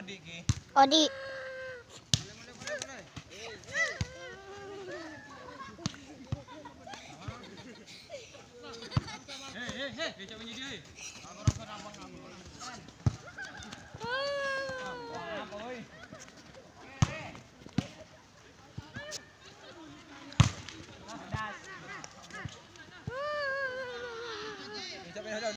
Odi ki. Odi. Hei, dia menyedih. Aku rasa nampak kamu.